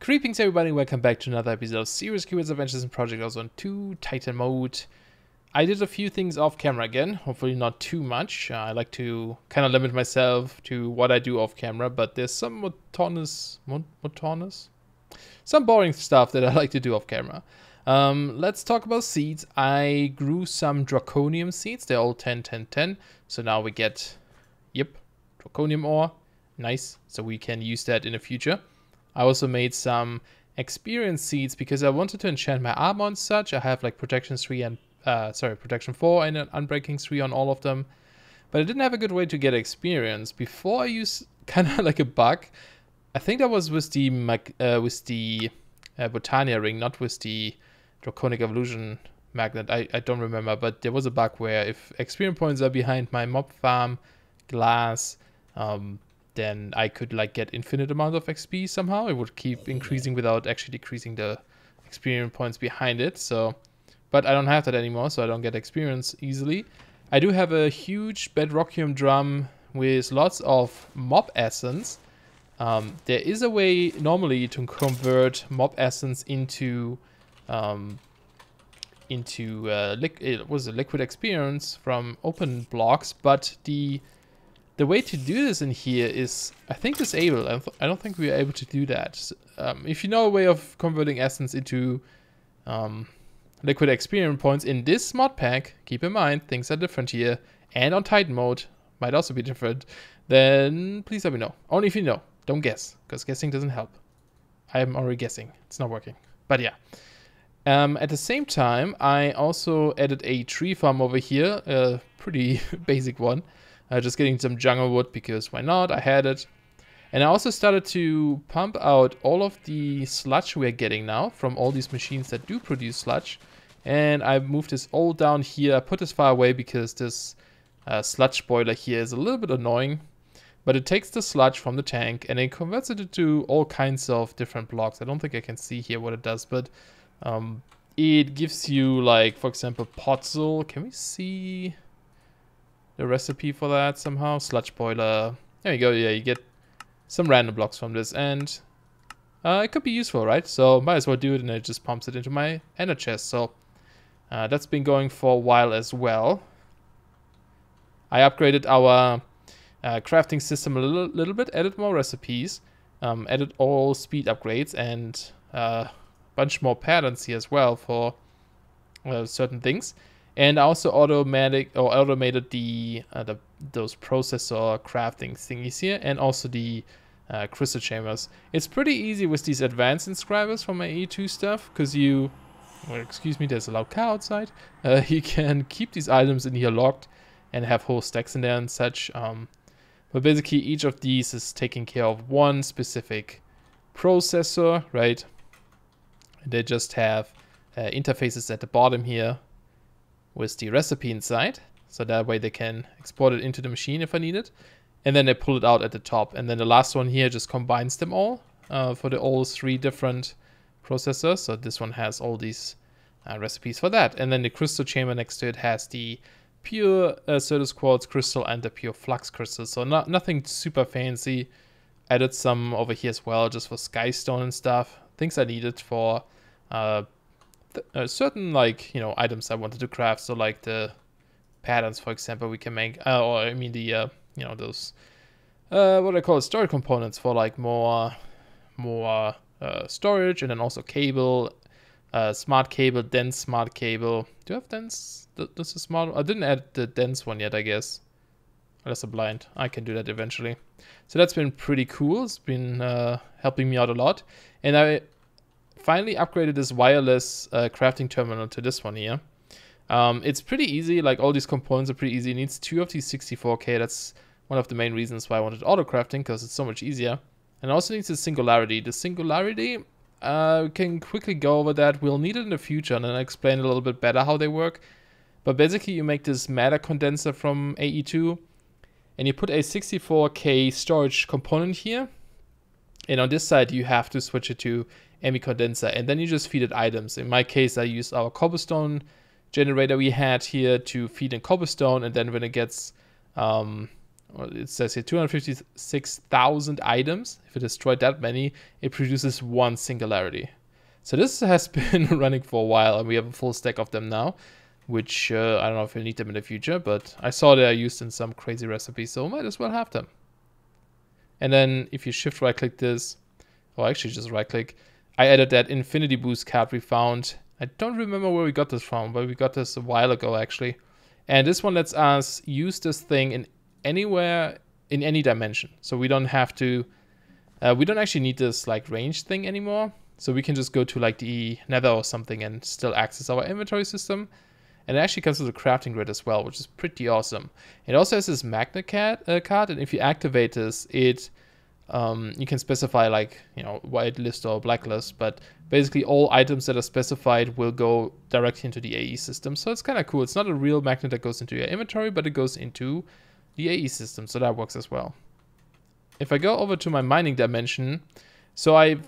Greetings everybody, welcome back to another episode of Serious Creeper's Adventures in Project Ozone 2 Titan Mode. I did a few things off camera again, hopefully not too much. Uh, I like to kind of limit myself to what I do off camera, but there's some monotonous, monotonous? Some boring stuff that I like to do off camera. Um, let's talk about seeds. I grew some Draconium seeds, they're all 10, 10, 10. So now we get, yep, Draconium ore, nice. So we can use that in the future. I also made some experience seeds because I wanted to enchant my armor and such. I have like protection 3 and, uh, sorry, protection 4 and an unbreaking 3 on all of them. But I didn't have a good way to get experience. Before I use kind of like a bug, I think that was with the, uh, with the uh, Botania ring, not with the Draconic Evolution magnet. I, I don't remember, but there was a bug where if experience points are behind my mob farm glass, um, then I could like get infinite amount of XP somehow. It would keep increasing without actually decreasing the experience points behind it. So, but I don't have that anymore, so I don't get experience easily. I do have a huge bedrockium drum with lots of mob essence. Um, there is a way normally to convert mob essence into um, into uh, it was a liquid experience from open blocks, but the the way to do this in here is, I think, disabled. I, I don't think we are able to do that. Um, if you know a way of converting essence into um, liquid experience points in this mod pack, keep in mind, things are different here. And on Titan mode, might also be different. Then please let me know. Only if you know. Don't guess, because guessing doesn't help. I am already guessing. It's not working. But yeah. Um, at the same time, I also added a tree farm over here, a pretty basic one. Uh, just getting some jungle wood because why not? I had it. And I also started to pump out all of the sludge we're getting now from all these machines that do produce sludge. And I moved this all down here. I put this far away because this uh, sludge boiler here is a little bit annoying. But it takes the sludge from the tank and it converts it into all kinds of different blocks. I don't think I can see here what it does, but um, it gives you like, for example, podzol. Can we see the recipe for that somehow. Sludge boiler. There you go. Yeah, you get some random blocks from this. And uh, it could be useful, right? So might as well do it and it just pumps it into my ender chest. So uh, that's been going for a while as well. I upgraded our uh, crafting system a little, little bit, added more recipes, um, added all speed upgrades and a uh, bunch more patterns here as well for uh, certain things. And also automatic or automated the, uh, the those processor crafting thingies here, and also the uh, crystal chambers. It's pretty easy with these advanced inscribers from my E2 stuff, because you, well, excuse me, there's a loud car outside. Uh, you can keep these items in here locked and have whole stacks in there and such. Um, but basically, each of these is taking care of one specific processor, right? They just have uh, interfaces at the bottom here with the recipe inside. So that way they can export it into the machine if I need it. And then they pull it out at the top. And then the last one here just combines them all uh, for the all three different processors. So this one has all these uh, recipes for that. And then the crystal chamber next to it has the pure uh, Certus quartz crystal and the pure flux crystal. So not nothing super fancy. Added some over here as well, just for skystone and stuff. Things I needed for uh, uh, certain like you know items I wanted to craft. So like the patterns, for example, we can make, uh, or I mean the uh, you know those uh, what I call storage components for like more more uh, storage, and then also cable, uh, smart cable, dense smart cable. Do you have dense? This is smart. I didn't add the dense one yet, I guess. That's a blind. I can do that eventually. So that's been pretty cool. It's been uh, helping me out a lot. And I finally upgraded this wireless uh, crafting terminal to this one here. Um, it's pretty easy, like all these components are pretty easy. It needs two of these 64K. That's one of the main reasons why I wanted auto crafting, because it's so much easier. And also needs a singularity. The singularity, uh, we can quickly go over that. We'll need it in the future and then explain a little bit better how they work. But basically you make this matter condenser from AE2 and you put a 64K storage component here. And on this side you have to switch it to ME condenser, and then you just feed it items. In my case, I used our cobblestone generator we had here to feed in cobblestone, and then when it gets um, it says here 256,000 items. If it destroyed that many, it produces one singularity. So this has been running for a while, and we have a full stack of them now, which uh, I don't know if we need them in the future, but I saw they are used in some crazy recipes, so might as well have them. And then if you shift right click this, or actually just right click, I added that infinity boost card we found. I don't remember where we got this from, but we got this a while ago actually. And this one lets us use this thing in anywhere in any dimension. So we don't have to, uh, we don't actually need this like range thing anymore. So we can just go to like the nether or something and still access our inventory system. And it actually comes with a crafting grid as well, which is pretty awesome. It also has this magnet card, uh, card and if you activate this, it um, you can specify like you know whitelist or blacklist, but basically all items that are specified will go directly into the AE system. So it's kind of cool. It's not a real magnet that goes into your inventory, but it goes into the AE system, so that works as well. If I go over to my mining dimension, so I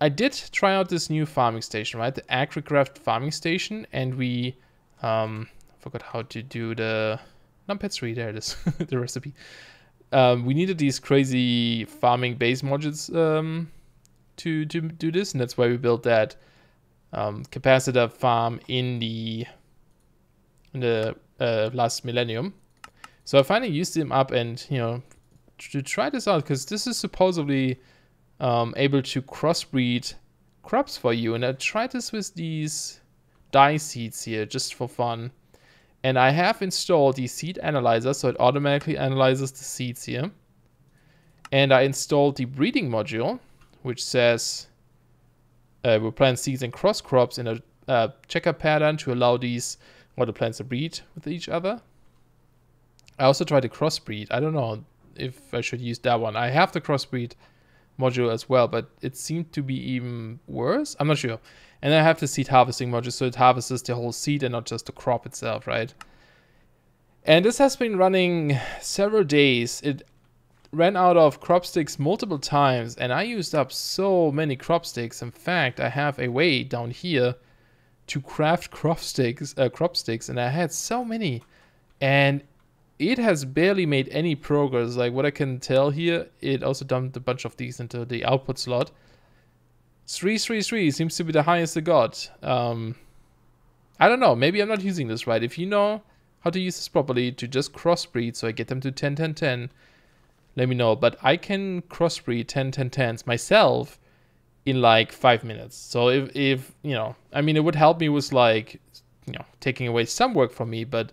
I did try out this new farming station, right? The AgriCraft farming station, and we um, forgot how to do the numpad 3, there it is, the recipe. Um, we needed these crazy farming base modules um, to, to do this, and that's why we built that um, capacitor farm in the in the uh, last millennium. So I finally used them up and, you know, to try this out because this is supposedly um, able to crossbreed crops for you. And I tried this with these dye seeds here just for fun. And I have installed the seed analyzer, so it automatically analyzes the seeds here. And I installed the breeding module, which says uh, we'll plant seeds and cross crops in a uh, checker pattern to allow these the plants to breed with each other. I also tried the crossbreed. I don't know if I should use that one. I have the crossbreed module as well, but it seemed to be even worse. I'm not sure. And I have the seed harvesting module, so it harvests the whole seed and not just the crop itself, right? And this has been running several days. It ran out of crop sticks multiple times, and I used up so many crop sticks. In fact, I have a way down here to craft crop sticks, uh, crop sticks, and I had so many, and it has barely made any progress. Like what I can tell here, it also dumped a bunch of these into the output slot. 333 seems to be the highest it got. Um, I don't know. Maybe I'm not using this right. If you know how to use this properly to just crossbreed so I get them to 10, 10, 10, let me know. But I can crossbreed 10, 10, 10s myself in like five minutes. So if, if, you know, I mean, it would help me with like, you know, taking away some work from me. But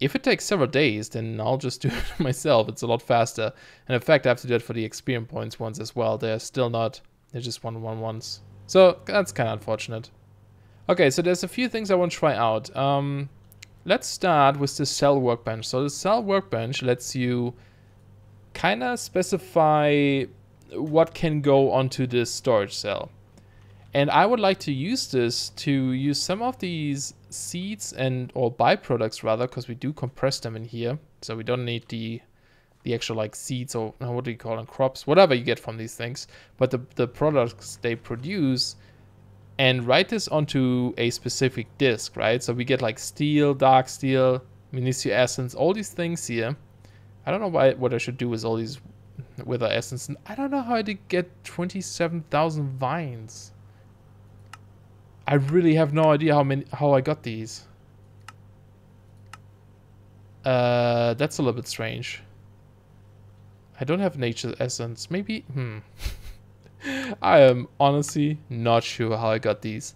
if it takes several days, then I'll just do it myself. It's a lot faster. And in fact, I have to do it for the experience points ones as well. They're still not they're just one one ones. So that's kind of unfortunate. Okay, so there's a few things I want to try out. Um, let's start with the cell workbench. So the cell workbench lets you kind of specify what can go onto this storage cell. And I would like to use this to use some of these seeds and or byproducts rather, because we do compress them in here. So we don't need the the actual like seeds or what do you call them crops whatever you get from these things but the, the products they produce and write this onto a specific disk right? So we get like steel dark steel Minicio essence all these things here. I don't know why what I should do with all these wither essence. And I don't know how I did get 27,000 vines. I really have no idea how many how I got these. Uh, that's a little bit strange. I don't have nature essence. Maybe, hmm. I am honestly not sure how I got these.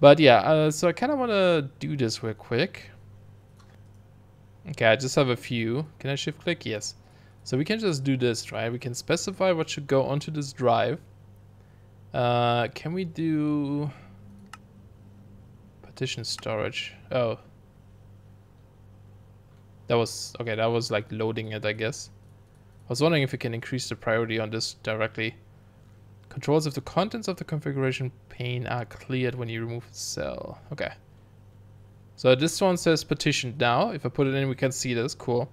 But yeah, uh, so I kind of want to do this real quick. Okay, I just have a few. Can I shift click? Yes. So we can just do this, right? We can specify what should go onto this drive. Uh, can we do partition storage? Oh. That was, okay, that was like loading it, I guess. I was wondering if we can increase the priority on this directly. Controls if the contents of the configuration pane are cleared when you remove the cell. Okay. So this one says partitioned now. If I put it in, we can see this. Cool.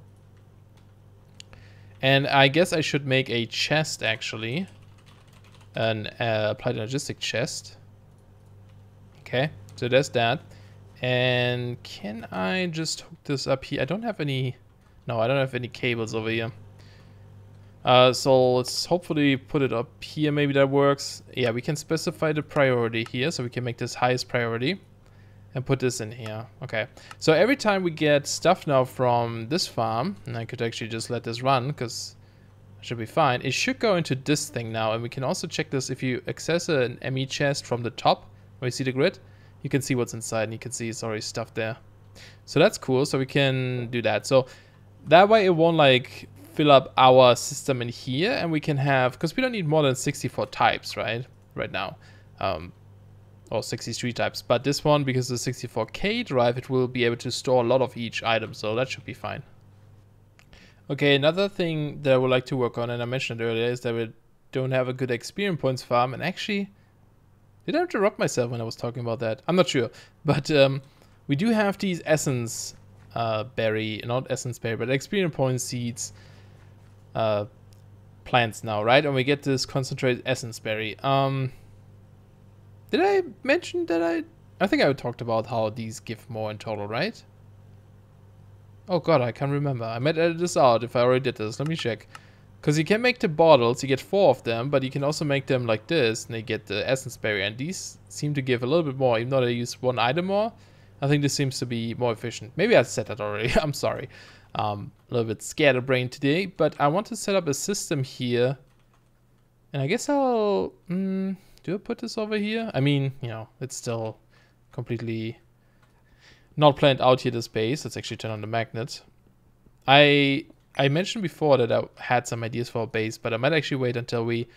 And I guess I should make a chest, actually. An uh, applied logistic chest. Okay, so there's that. And can I just hook this up here? I don't have any No, I don't have any cables over here. Uh, so let's hopefully put it up here. Maybe that works. Yeah, we can specify the priority here. So we can make this highest priority and put this in here. Okay. So every time we get stuff now from this farm, and I could actually just let this run because it should be fine. It should go into this thing now. And we can also check this if you access an ME chest from the top where you see the grid, you can see what's inside and you can see it's already stuff there. So that's cool. So we can do that. So that way it won't like fill up our system in here and we can have, because we don't need more than 64 types, right? Right now. Um, or 63 types. But this one, because the 64K drive, it will be able to store a lot of each item. So that should be fine. Okay, another thing that I would like to work on, and I mentioned earlier, is that we don't have a good experience points farm. And actually, did I interrupt myself when I was talking about that? I'm not sure. But um, we do have these essence uh, berry, not essence berry, but experience point seeds uh, plants now, right? And we get this concentrated essence berry. Um, did I mention that I... I think I talked about how these give more in total, right? Oh god, I can't remember. I might edit this out if I already did this. Let me check. Because you can make the bottles, you get four of them, but you can also make them like this, and they get the essence berry. And these seem to give a little bit more, even though they use one item more. I think this seems to be more efficient. Maybe I said that already. I'm sorry. Um, a little bit scatterbrained today, but I want to set up a system here. And I guess I'll... Mm, do I put this over here? I mean, you know, it's still completely not planned out here, this base. Let's actually turn on the magnet. I I mentioned before that I had some ideas for a base, but I might actually wait until we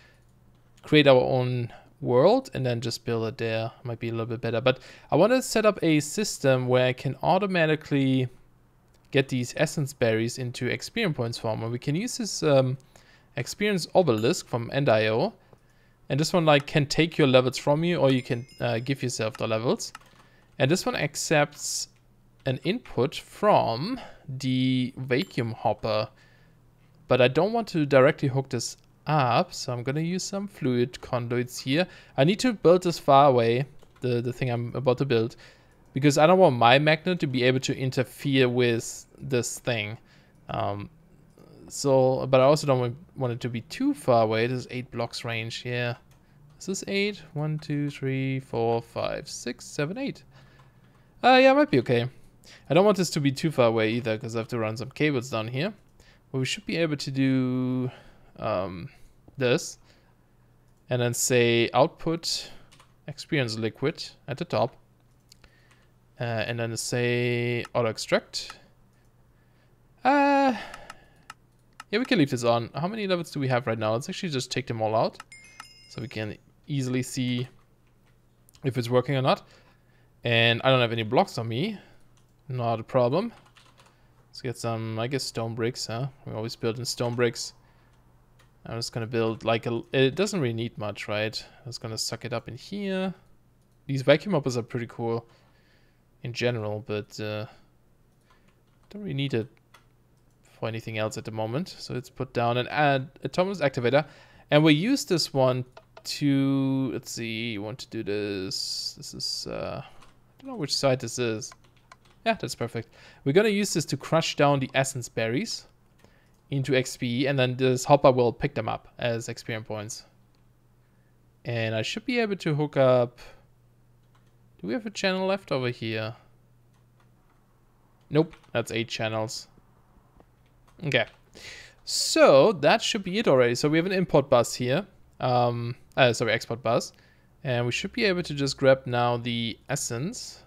create our own world and then just build it there. Might be a little bit better. But I want to set up a system where I can automatically get these essence berries into experience points form. And we can use this um, experience obelisk from Ender IO. And this one like can take your levels from you or you can uh, give yourself the levels. And this one accepts an input from the vacuum hopper. But I don't want to directly hook this up, so I'm gonna use some fluid conduits here. I need to build this far away, the, the thing I'm about to build, because I don't want my magnet to be able to interfere with this thing. Um, so, but I also don't want, it to be too far away. This is 8 blocks range, yeah. Is this 8? 1, 2, 3, 4, 5, 6, 7, 8. Uh, yeah, might be okay. I don't want this to be too far away either, because I have to run some cables down here. But we should be able to do um, this. And then say output experience liquid at the top. Uh, and then say auto extract. Uh, yeah, we can leave this on. How many levels do we have right now? Let's actually just take them all out. So we can easily see if it's working or not. And I don't have any blocks on me. Not a problem. Let's get some, I guess, stone bricks, huh? We always build in stone bricks. I'm just gonna build like a, it doesn't really need much, right? I'm just gonna suck it up in here. These vacuum hoppers are pretty cool in general, but uh, don't really need it for anything else at the moment. So let's put down an add autonomous activator. And we use this one to, let's see, want to do this. This is, uh, I don't know which side this is. Yeah, that's perfect. We're gonna use this to crush down the essence berries into XP, and then this hopper will pick them up as experience points. And I should be able to hook up... Do we have a channel left over here? Nope, that's eight channels. Okay. So, that should be it already. So we have an import bus here. Um, uh, sorry, export bus. And we should be able to just grab now the essence,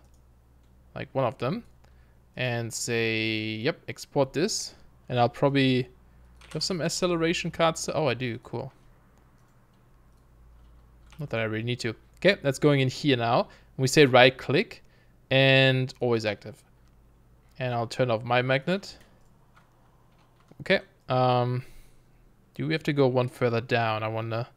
like one of them, and say, yep, export this. And I'll probably have some acceleration cards. Oh, I do. Cool. Not that I really need to. Okay, that's going in here now. We say right click and always active. And I'll turn off my magnet. Okay. Um, do we have to go one further down? I wonder.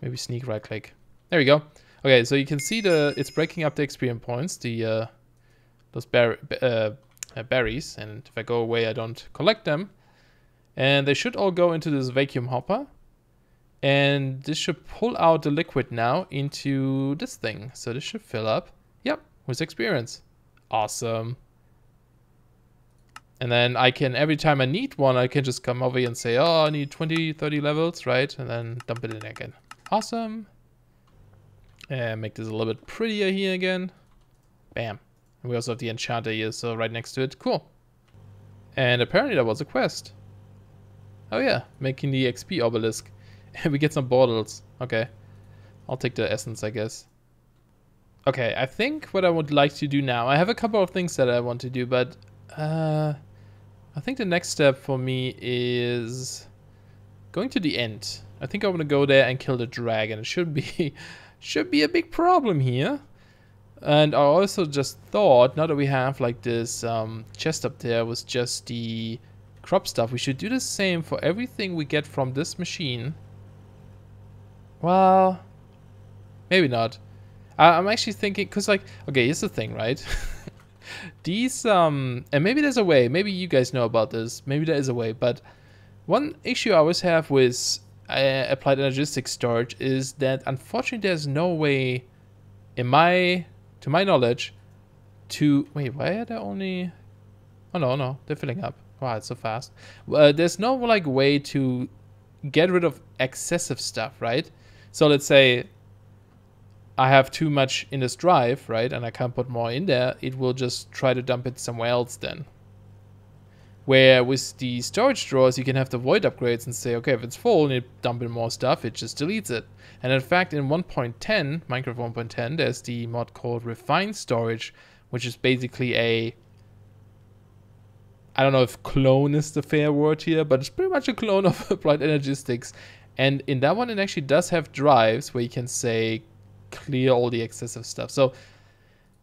Maybe sneak right click. There we go. Okay, so you can see the it's breaking up the experience points, the uh, those uh, uh, berries, and if I go away, I don't collect them. And they should all go into this vacuum hopper. And this should pull out the liquid now into this thing. So this should fill up. Yep, with experience. Awesome. And then I can, every time I need one, I can just come over here and say, oh, I need 20, 30 levels, right? And then dump it in again. Awesome. And make this a little bit prettier here again. Bam. And we also have the enchanter here, so right next to it. Cool. And apparently that was a quest. Oh yeah, making the XP obelisk. We get some bottles. Okay. I'll take the essence, I guess. Okay, I think what I would like to do now, I have a couple of things that I want to do, but uh, I think the next step for me is going to the end. I think I want to go there and kill the dragon. It should be, should be a big problem here. And I also just thought, now that we have like this um, chest up there with just the crop stuff, we should do the same for everything we get from this machine. Well, maybe not. I'm actually thinking, because like, okay, here's the thing, right? These, um, and maybe there's a way, maybe you guys know about this, maybe there is a way, but one issue I always have with uh, applied energistic storage is that unfortunately there's no way, in my, to my knowledge, to, wait, why are there only, oh no, no, they're filling up. Wow, it's so fast. Uh, there's no like way to get rid of excessive stuff, right? So let's say I have too much in this drive, right, and I can't put more in there, it will just try to dump it somewhere else then. Where with the storage drawers, you can have the void upgrades and say, okay, if it's full and you dump in more stuff, it just deletes it. And in fact, in 1.10, Minecraft 1.10, there's the mod called Refined Storage, which is basically a I don't know if clone is the fair word here, but it's pretty much a clone of Applied Energistics. And in that one, it actually does have drives where you can say clear all the excessive stuff. So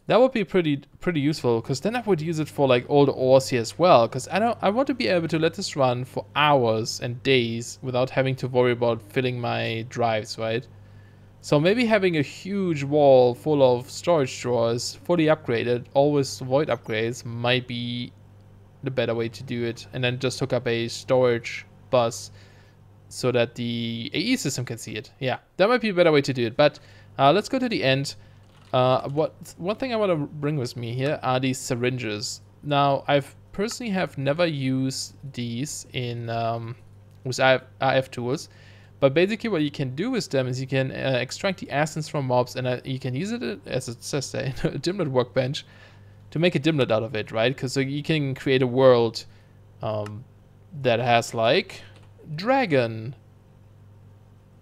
that would be pretty pretty useful because then I would use it for like all the ores here as well. Because I don't I want to be able to let this run for hours and days without having to worry about filling my drives, right? So maybe having a huge wall full of storage drawers, fully upgraded, always void upgrades might be the better way to do it. And then just hook up a storage bus so that the AE system can see it. Yeah, that might be a better way to do it. But uh, let's go to the end. Uh, what one thing I want to bring with me here are these syringes. Now, I've personally have never used these in um, with RFTools, but basically what you can do with them is you can uh, extract the essence from mobs and uh, you can use it as it says there in a Dimlet workbench to make a Dimlet out of it, right? Because so you can create a world um, that has like dragon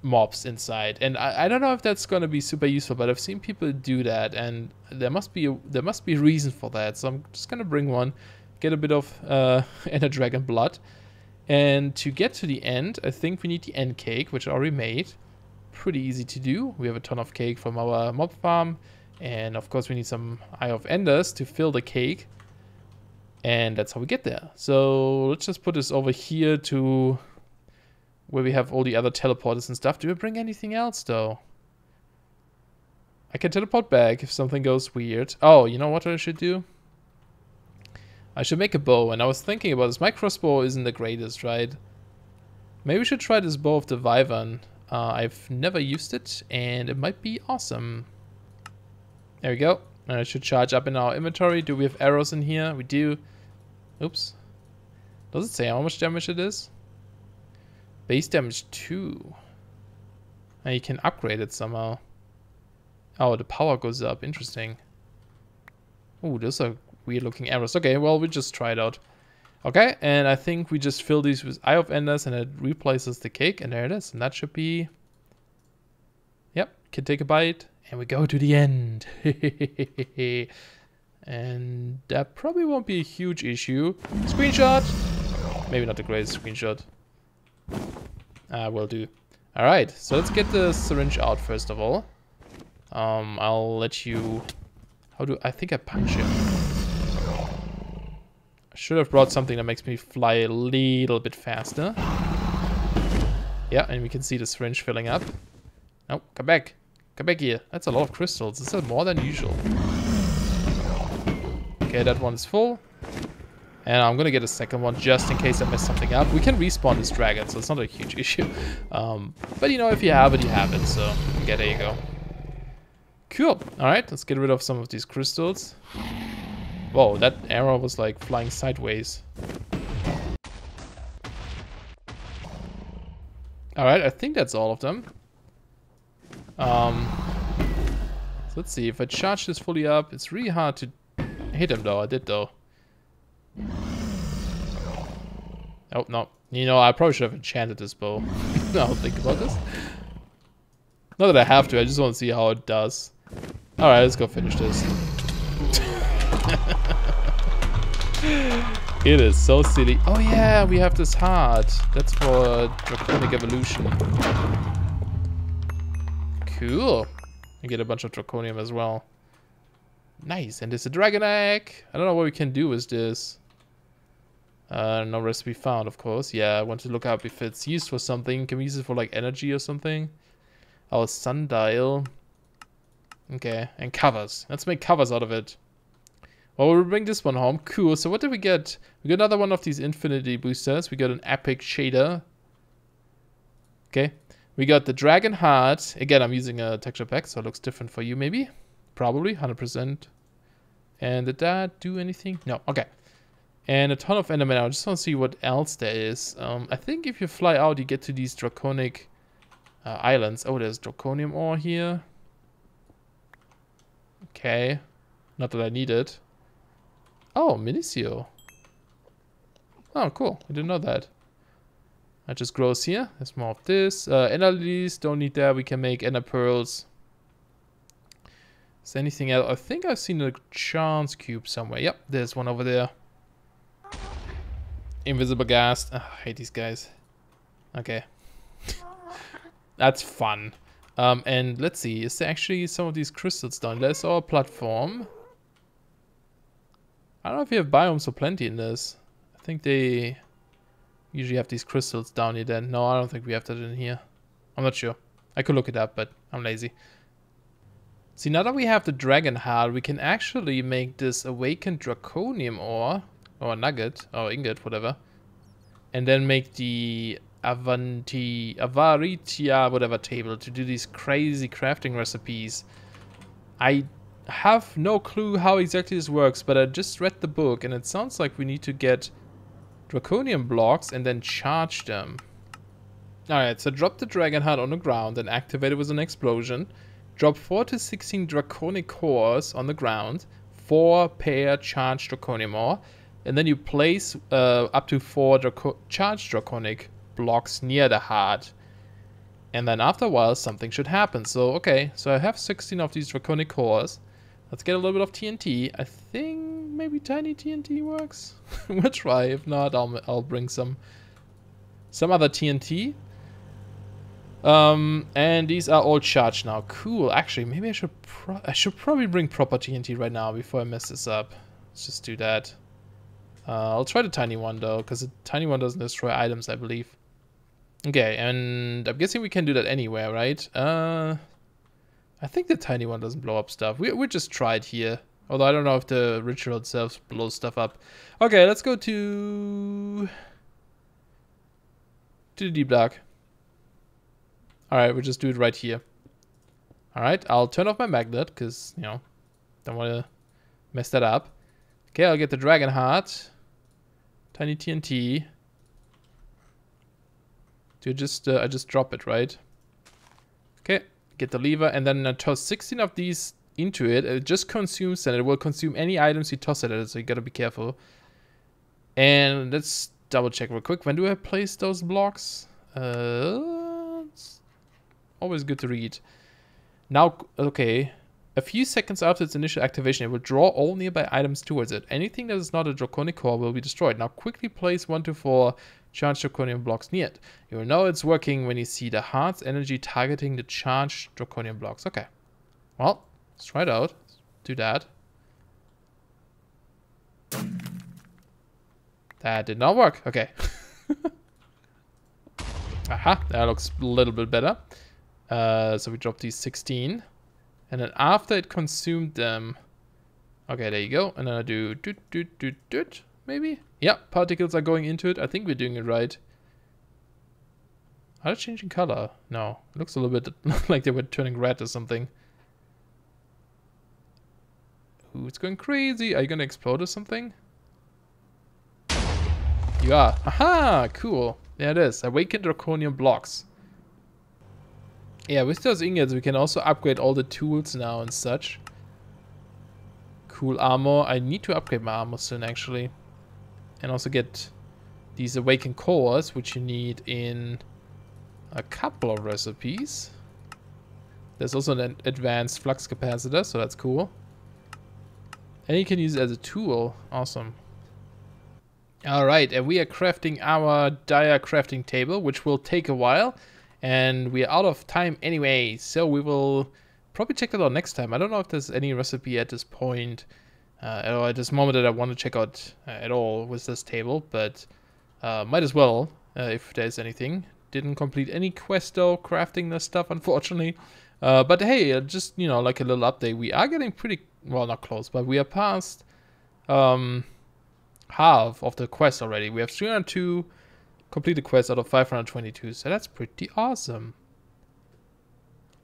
mobs inside. And I, I don't know if that's going to be super useful but i've seen people do that and there must be a, there must be a reason for that. So i'm just going to bring one get a bit of uh ender dragon blood. And to get to the end i think we need the end cake which i already made. Pretty easy to do. We have a ton of cake from our mob farm. And of course we need some eye of enders to fill the cake. And that's how we get there. So let's just put this over here to where we have all the other teleporters and stuff. Do we bring anything else, though? I can teleport back if something goes weird. Oh, you know what I should do? I should make a bow, and I was thinking about this. My crossbow isn't the greatest, right? Maybe we should try this bow of the Wyvern. Uh, I've never used it, and it might be awesome. There we go. And I should charge up in our inventory. Do we have arrows in here? We do. Oops. Does it say how much damage it is? Base damage 2. And you can upgrade it somehow. Oh, the power goes up. Interesting. Oh, those are weird looking arrows. Okay, well, we just try it out. Okay, and I think we just fill these with Eye of Enders and it replaces the cake. And there it is. And that should be... Yep, can take a bite. And we go to the end. and that probably won't be a huge issue. Screenshot! Maybe not the greatest screenshot. Uh, will do. Alright, so let's get the syringe out first of all. Um, I'll let you... How do... I think I punch him. I should have brought something that makes me fly a little bit faster. Yeah, and we can see the syringe filling up. No, come back. Come back here. That's a lot of crystals. This is more than usual. Okay, that one is full. And I'm gonna get a second one just in case I mess something up. We can respawn this dragon, so it's not a huge issue. Um, but you know, if you have it, you have it. So, yeah, there you go. Cool. Alright, let's get rid of some of these crystals. Whoa, that arrow was like flying sideways. Alright, I think that's all of them. Um, so let's see, if I charge this fully up, it's really hard to hit him though, I did though. Oh, no. You know, I probably should have enchanted this bow. I'll think about this. Not that I have to, I just want to see how it does. Alright, let's go finish this. it is so silly. Oh yeah, we have this heart. That's for Draconic Evolution. Cool. I get a bunch of Draconium as well. Nice, and there's a Dragon Egg. I don't know what we can do with this. Uh, no recipe found, of course. Yeah, I want to look up if it's used for something. Can we use it for like energy or something? Our sundial. Okay, and covers. Let's make covers out of it. Well, we'll bring this one home. Cool. So what did we get? We got another one of these infinity boosters. We got an epic shader. Okay. We got the dragon heart. Again, I'm using a texture pack, so it looks different for you maybe. Probably, 100%. And did that do anything? No. Okay. And a ton of endermen. I just want to see what else there is. Um, I think if you fly out, you get to these draconic uh, islands. Oh, there's draconium ore here. Okay. Not that I need it. Oh, Minicio. Oh, cool. I didn't know that. That just grows here. There's more of this. Uh, ender lilies, don't need that. We can make ender pearls. Is there anything else? I think I've seen a chance cube somewhere. Yep, there's one over there. Invisible gas. Oh, I hate these guys. Okay. That's fun. Um, and let's see, is there actually some of these crystals down? There's our platform. I don't know if we have Biomes O' Plenty in this. I think they usually have these crystals down here then. No, I don't think we have that in here. I'm not sure. I could look it up, but I'm lazy. See, now that we have the dragon heart, we can actually make this awakened draconium ore Oh, or nugget or oh, ingot, whatever, and then make the Avanti, Avaritia, whatever table to do these crazy crafting recipes. I have no clue how exactly this works, but I just read the book and it sounds like we need to get draconium blocks and then charge them. Alright, so drop the dragon heart on the ground and activate it with an explosion. Drop 4 to 16 draconic cores on the ground, 4 pair charged draconium ore, and then you place uh, up to four Draco charged draconic blocks near the heart. And then after a while, something should happen. So, okay, so I have 16 of these draconic cores. Let's get a little bit of TNT. I think maybe tiny TNT works. we'll try. If not, I'll, I'll bring some some other TNT. Um, and these are all charged now. Cool. Actually, maybe I should I should probably bring proper TNT right now before I mess this up. Let's just do that. Uh, I'll try the tiny one though, because the tiny one doesn't destroy items, I believe. Okay, and I'm guessing we can do that anywhere, right? Uh, I think the tiny one doesn't blow up stuff. We, we just tried here. Although I don't know if the ritual itself blows stuff up. Okay, let's go to... To the deep dark. Alright, we'll just do it right here. Alright, I'll turn off my magnet, because, you know, don't want to mess that up. Okay, I'll get the dragon heart. Tiny TNT. Do just, uh, I just drop it, right? Okay, get the lever and then I toss 16 of these into it. It just consumes and it will consume any items you toss at it, so you gotta be careful. And let's double check real quick. When do I place those blocks? Uh, it's always good to read. Now, okay. A few seconds after its initial activation, it will draw all nearby items towards it. Anything that is not a Draconic core will be destroyed. Now quickly place 1 to 4 charged Draconium blocks near it. You will know it's working when you see the heart's energy targeting the charged Draconium blocks. Okay. Well, let's try it out. Let's do that. That did not work. Okay. Aha, that looks a little bit better. Uh, so we dropped these 16. And then after it consumed them, okay, there you go. And then I do doot, doot, doot, doot, maybe? Yeah, particles are going into it. I think we're doing it right. Are they changing color? No, it looks a little bit like they were turning red or something. Ooh, it's going crazy. Are you gonna explode or something? You are. Aha! Cool. There it is. Awakened Draconium blocks. Yeah, with those ingots we can also upgrade all the tools now and such. Cool armor. I need to upgrade my armor soon actually. And also get these awakened cores, which you need in a couple of recipes. There's also an advanced flux capacitor, so that's cool. And you can use it as a tool. Awesome. Alright, and we are crafting our dire crafting table, which will take a while. And we are out of time anyway, so we will probably check that out next time. I don't know if there's any recipe at this point, uh, or at this moment that I want to check out uh, at all with this table, but uh, might as well, uh, if there's anything. Didn't complete any quest though, crafting this stuff, unfortunately. Uh, but hey, just, you know, like a little update. We are getting pretty, well, not close, but we are past um, half of the quest already. We have 302 completed quest out of 522, so that's pretty awesome.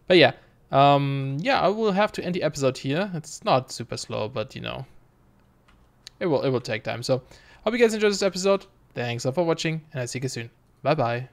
But yeah, um, yeah, I will have to end the episode here. It's not super slow, but you know, it will it will take time. So, hope you guys enjoyed this episode. Thanks for watching, and I'll see you soon. Bye bye.